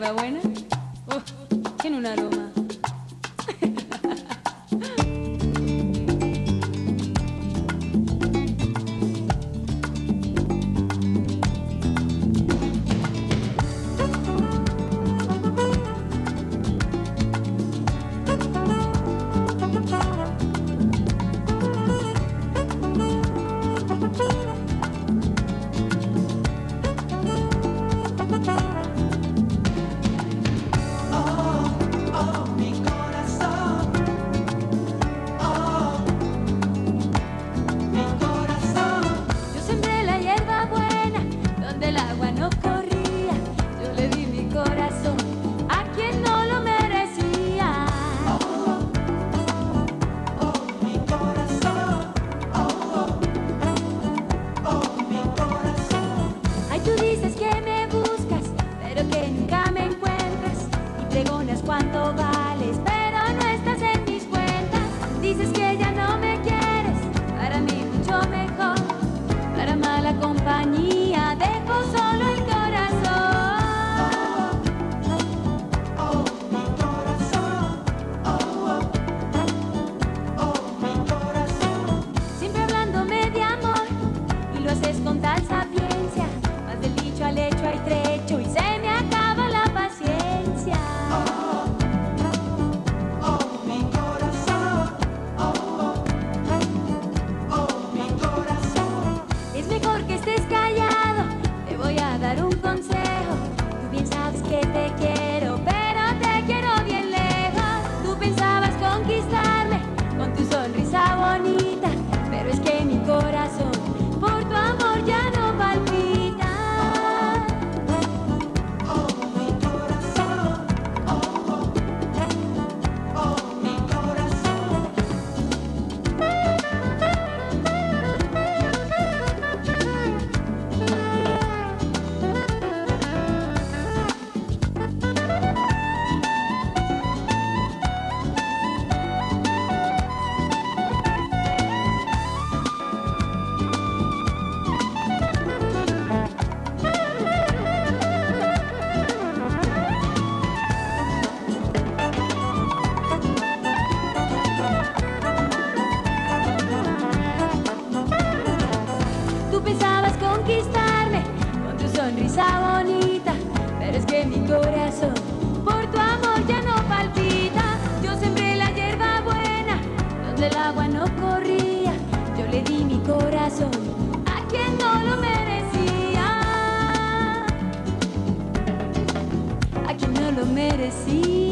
hierba buena? Oh, tiene un aroma. Pregonas cuánto vales, pero no estás en mis cuentas. Dices que ya no me quieres, para mí mucho mejor. Para mala compañía, again. Conquistarme con tu sonrisa bonita, pero es que mi corazón por tu amor ya no palpita. Yo sembré la hierba buena donde el agua no corría. Yo le di mi corazón a quien no lo merecía. A quien no lo merecía.